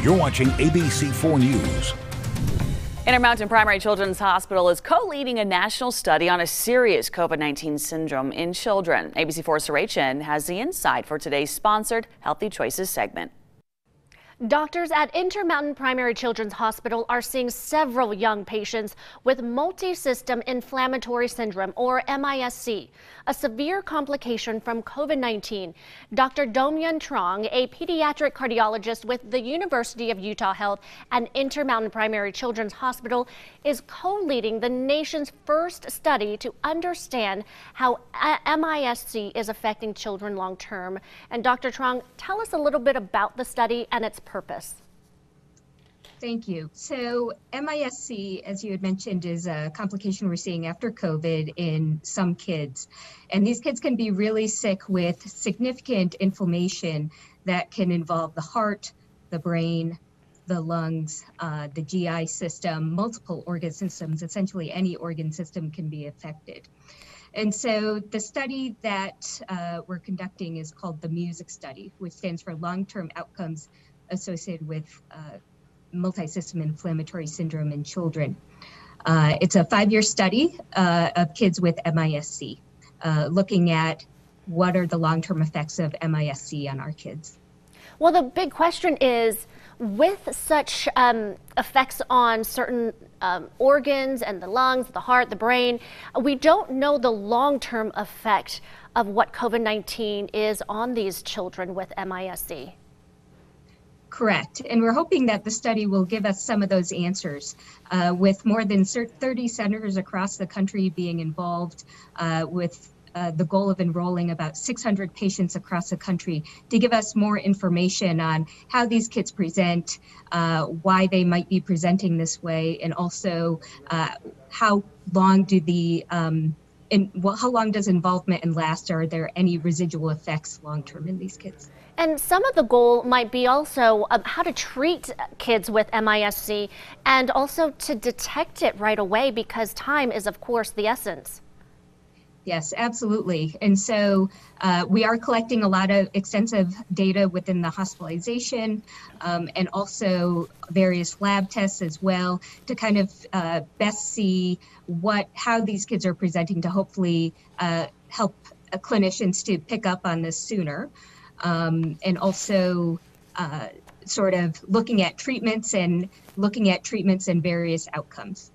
You're watching ABC4 News. Intermountain Primary Children's Hospital is co-leading a national study on a serious COVID-19 syndrome in children. ABC4's Surae Chinn has the insight for today's sponsored Healthy Choices segment. Doctors at Intermountain Primary Children's Hospital are seeing several young patients with multi-system inflammatory syndrome or MISC, a severe complication from COVID-19. Dr. Dongngan Truong, a pediatric cardiologist with the University of Utah Health and Intermountain Primary Children's Hospital, is co-leading the nation's first study to understand how uh, MISC is affecting children long term. And Dr. Truong, tell us a little bit about the study and its purpose? Thank you. So, MISC, as you had mentioned, is a complication we're seeing after COVID in some kids. And these kids can be really sick with significant inflammation that can involve the heart, the brain, the lungs, uh, the GI system, multiple organ systems. Essentially, any organ system can be affected. And so the study that uh, we're conducting is called the MUSIC study, which stands for long term outcomes associated with uh, multi-system inflammatory syndrome in children. Uh, it's a five-year study uh, of kids with MISC, uh, looking at what are the long-term effects of MISC on our kids. Well, the big question is, with such um, effects on certain um, organs and the lungs, the heart, the brain, we don't know the long-term effect of what COVID-19 is on these children with MISC. Correct. And we're hoping that the study will give us some of those answers. Uh, with more than 30 centers across the country being involved uh, with uh, the goal of enrolling about 600 patients across the country to give us more information on how these kids present, uh, why they might be presenting this way, and also uh, how long do the um, well, how long does involvement and last? Are there any residual effects long term in these kids? And some of the goal might be also um, how to treat kids with MISC and also to detect it right away because time is, of course, the essence. Yes, absolutely. And so uh, we are collecting a lot of extensive data within the hospitalization um, and also various lab tests as well to kind of uh, best see what how these kids are presenting to hopefully uh, help clinicians to pick up on this sooner. Um, and also uh, sort of looking at treatments and looking at treatments and various outcomes.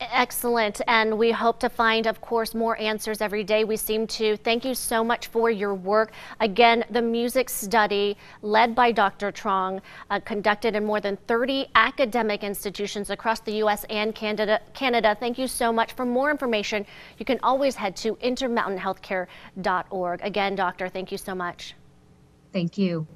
Excellent. And we hope to find, of course, more answers every day. We seem to. Thank you so much for your work. Again, the music study led by Dr. Truong, uh, conducted in more than 30 academic institutions across the U.S. and Canada. Canada. Thank you so much. For more information, you can always head to intermountainhealthcare.org. Again, doctor, thank you so much. Thank you.